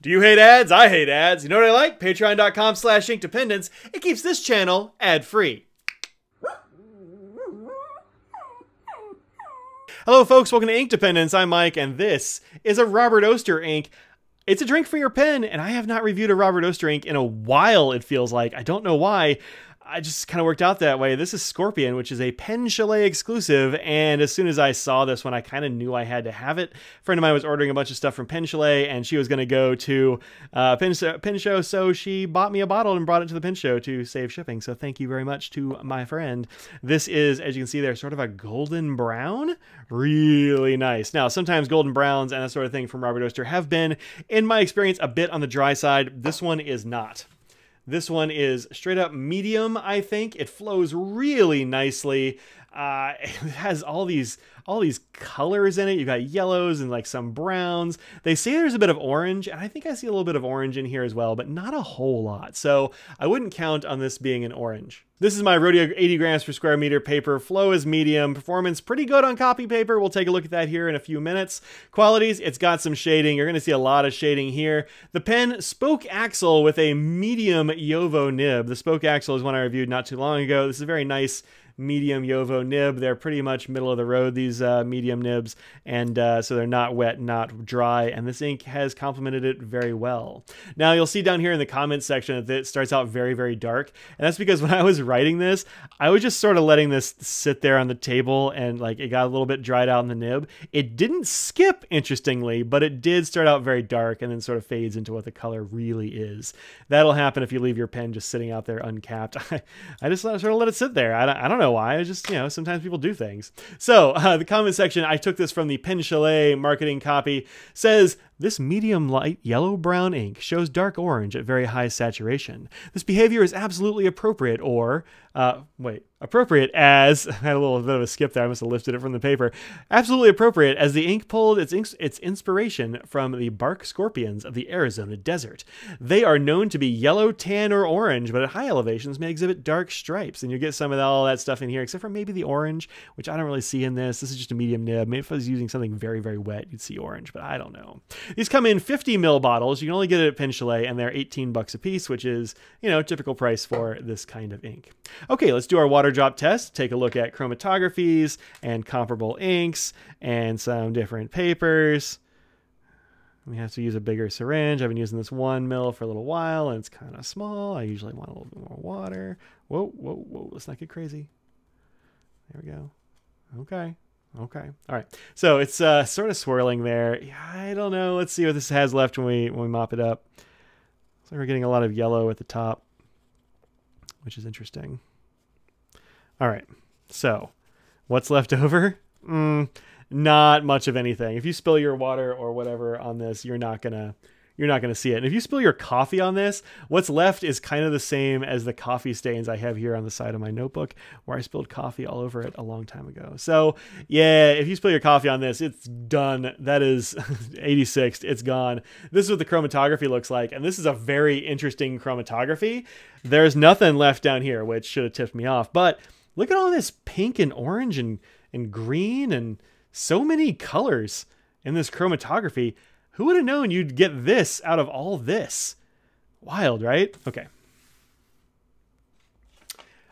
Do you hate ads? I hate ads. You know what I like? Patreon.com slash Inkdependence. It keeps this channel ad-free. Hello, folks. Welcome to Ink Inkdependence. I'm Mike, and this is a Robert Oster ink. It's a drink for your pen, and I have not reviewed a Robert Oster ink in a while, it feels like. I don't know why. I just kind of worked out that way. This is Scorpion, which is a Pen Chalet exclusive, and as soon as I saw this one, I kind of knew I had to have it. A friend of mine was ordering a bunch of stuff from Pen Chalet, and she was going to go to uh, Pen, Pen Show, so she bought me a bottle and brought it to the Pen Show to save shipping. So thank you very much to my friend. This is, as you can see there, sort of a golden brown. Really nice. Now, sometimes golden browns and that sort of thing from Robert Oster have been, in my experience, a bit on the dry side. This one is not. This one is straight up medium, I think. It flows really nicely. Uh, it has all these all these colors in it. You've got yellows and like some browns. They say there's a bit of orange, and I think I see a little bit of orange in here as well, but not a whole lot. So I wouldn't count on this being an orange. This is my Rhodia 80 grams per square meter paper. Flow is medium. Performance pretty good on copy paper. We'll take a look at that here in a few minutes. Qualities, it's got some shading. You're going to see a lot of shading here. The pen spoke axle with a medium JoWo nib. The spoke axle is one I reviewed not too long ago. This is a very nice medium JoWo nib. They're pretty much middle of the road, these uh, medium nibs, and uh, so they're not wet, not dry, and this ink has complemented it very well. Now, you'll see down here in the comments section that it starts out very, very dark, and that's because when I was writing this, I was just sort of letting this sit there on the table, and like it got a little bit dried out in the nib. It didn't skip, interestingly, but it did start out very dark and then sort of fades into what the color really is. That'll happen if you leave your pen just sitting out there uncapped. I just sort of let it sit there. I, I don't know know why. I just, you know, sometimes people do things. So, uh, the comment section, I took this from the Pen Chalet marketing copy, says this medium light yellow brown ink shows dark orange at very high saturation. This behavior is absolutely appropriate, or, uh, wait, appropriate as, I had a little bit of a skip there, I must have lifted it from the paper. Absolutely appropriate as the ink pulled its, its inspiration from the bark scorpions of the Arizona desert. They are known to be yellow, tan, or orange, but at high elevations may exhibit dark stripes, and you get some of all that stuff in here, except for maybe the orange, which I don't really see in this. This is just a medium nib. Maybe if I was using something very, very wet, you'd see orange, but I don't know. These come in 50 mil bottles. You can only get it at Pen Chalet, and they're 18 bucks a piece, which is, you know, typical price for this kind of ink. Okay, let's do our water drop test. Take a look at chromatographies and comparable inks and some different papers. We have to use a bigger syringe. I've been using this one mil for a little while, and it's kind of small. I usually want a little bit more water. Whoa, whoa, whoa, let's not get crazy. There we go. Okay. Okay. All right. So it's uh, sort of swirling there. I don't know. Let's see what this has left when we when we mop it up. So we're getting a lot of yellow at the top, which is interesting. All right. So what's left over? Mm, not much of anything. If you spill your water or whatever on this, you're not gonna you're not going to see it. And if you spill your coffee on this, what's left is kind of the same as the coffee stains I have here on the side of my notebook where I spilled coffee all over it a long time ago. So yeah, if you spill your coffee on this, it's done. That is 86. It's gone. This is what the chromatography looks like. And this is a very interesting chromatography. There's nothing left down here, which should have tipped me off. But look at all this pink and orange and, and green and so many colors in this chromatography. Who would have known you'd get this out of all this? Wild, right? Okay.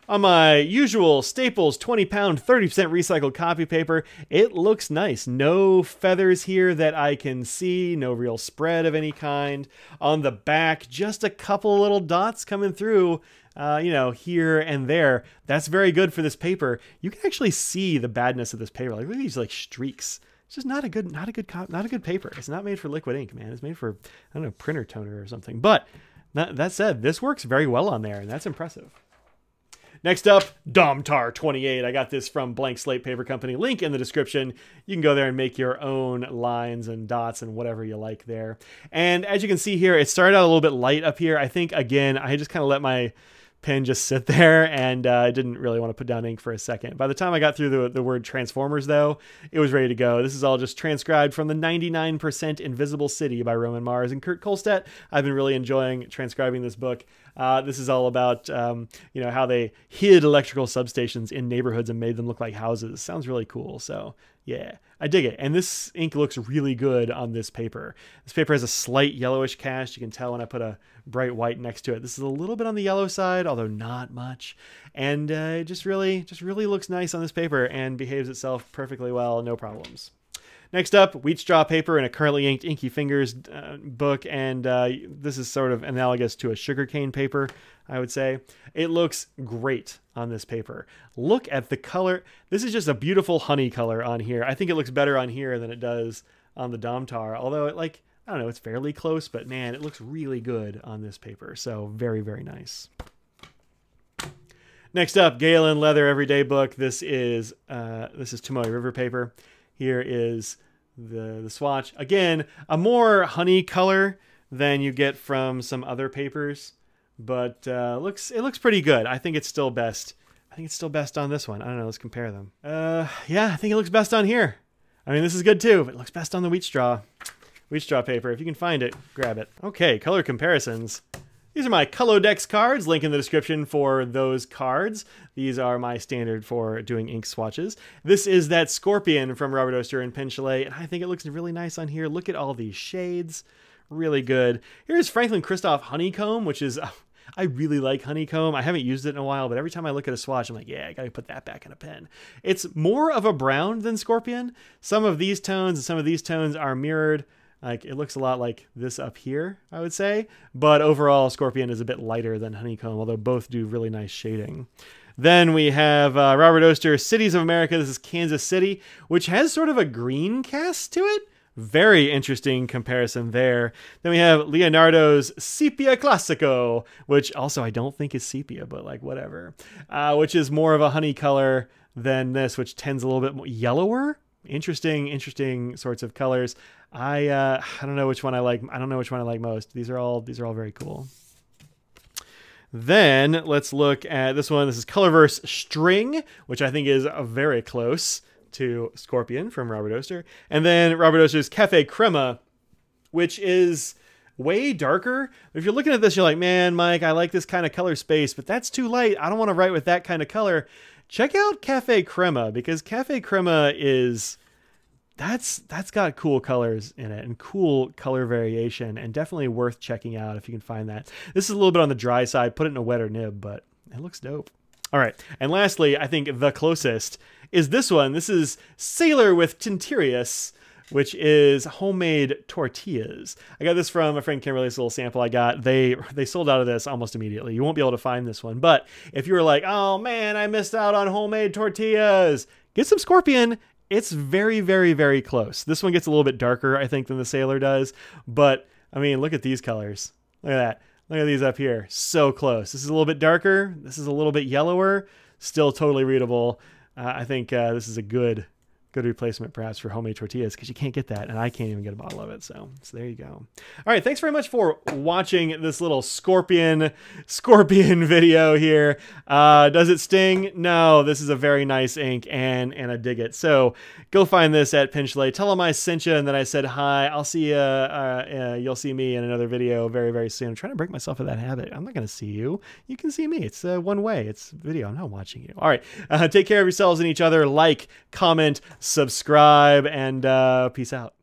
On my usual Staples 20 pound, 30% recycled copy paper, it looks nice. No feathers here that I can see, no real spread of any kind. On the back, just a couple little dots coming through, uh, you know, here and there. That's very good for this paper. You can actually see the badness of this paper. Like, look at these like streaks. It's just not a good, not a good, cop not a good paper. It's not made for liquid ink, man. It's made for I don't know, printer toner or something. But that, said, this works very well on there, and that's impressive. Next up, Domtar 28. I got this from Blank Slate Paper Company. Link in the description. You can go there and make your own lines and dots and whatever you like there. And as you can see here, it started out a little bit light up here. I think, again, I just kind of let my pen just sit there and uh, I didn't really want to put down ink for a second. By the time I got through the, the word Transformers, though, it was ready to go. This is all just transcribed from the 99% Invisible City by Roman Mars and Kurt Kohlstedt. I've been really enjoying transcribing this book. Uh, this is all about um, you know how they hid electrical substations in neighborhoods and made them look like houses. Sounds really cool. So Yeah, I dig it. And this ink looks really good on this paper. This paper has a slight yellowish cast. You can tell when I put a bright white next to it. This is a little bit on the yellow side, although not much. And uh, it just really, just really looks nice on this paper and behaves itself perfectly well, no problems. Next up, wheat straw paper in a currently inked Inky Fingers uh, book, and uh, this is sort of analogous to a sugarcane paper, I would say. It looks great on this paper. Look at the color. This is just a beautiful honey color on here. I think it looks better on here than it does on the Domtar, although it like, I don't know, it's fairly close, but man, it looks really good on this paper. So very, very nice. Next up, Galen Leather Everyday Book. This is uh, this is Tomoe River paper. Here is the, the swatch. Again, a more honey color than you get from some other papers, but uh, looks it looks pretty good. I think it's still best. I think it's still best on this one. I don't know. Let's compare them. Uh, yeah, I think it looks best on here. I mean, this is good too, but it looks best on the wheat straw. Wheat straw paper. If you can find it, grab it. Okay, color comparisons. These are my Colodex cards, link in the description for those cards. These are my standard for doing ink swatches. This is that Scorpion from Robert Oster and Pen Chalet, and I think it looks really nice on here. Look at all these shades. Really good. Here's Franklin Christoph Honeycomb, which is... Uh, I really like honeycomb. I haven't used it in a while, but every time I look at a swatch, I'm like, yeah, I gotta put that back in a pen. It's more of a brown than scorpion. Some of these tones and some of these tones are mirrored. Like it looks a lot like this up here, I would say. But overall, Scorpion is a bit lighter than Honeycomb, although both do really nice shading. Then we have uh, Robert Oster, Cities of America. This is Kansas City, which has sort of a green cast to it. Very interesting comparison there. Then we have Leonardo's Sepia Classico, which also I don't think is sepia, but like whatever, uh, which is more of a honey color than this, which tends a little bit more yellower. Interesting, interesting sorts of colors. I uh, I don't know which one I like. I don't know which one I like most. These are all these are all very cool. Then let's look at this one. This is Colorverse String, which I think is very close to Scorpion from Robert Oster. And then Robert Oster's Cafe Crema, which is way darker. If you're looking at this, you're like, man, Mike, I like this kind of color space, but that's too light. I don't want to write with that kind of color. Check out Cafe Crema because Cafe Crema is that's that's got cool colors in it and cool color variation and definitely worth checking out if you can find that. This is a little bit on the dry side. Put it in a wetter nib, but it looks dope. All right. And lastly, I think the closest is this one. This is Sailor with Tintirius, which is homemade tortillas. I got this from a friend Kimberly's little sample I got. They they sold out of this almost immediately. You won't be able to find this one. But if you were like, oh man, I missed out on homemade tortillas, get some Scorpion it's very, very, very close. This one gets a little bit darker, I think, than the Sailor does. But, I mean, look at these colors. Look at that. Look at these up here. So close. This is a little bit darker. This is a little bit yellower. Still totally readable. Uh, I think uh, this is a good good replacement perhaps for homemade tortillas because you can't get that and I can't even get a bottle of it. So, so there you go. All right. Thanks very much for watching this little scorpion, scorpion video here. Uh, does it sting? No, this is a very nice ink and, and I dig it. So go find this at Pen Chalet. Tell them I sent you and then I said, hi, I'll see you. Uh, uh, you'll see me in another video very, very soon. I'm trying to break myself of that habit. I'm not going to see you. You can see me. It's uh, one way. It's video. I'm not watching you. All right. Uh, take care of yourselves and each other. Like, comment, subscribe, and uh, peace out.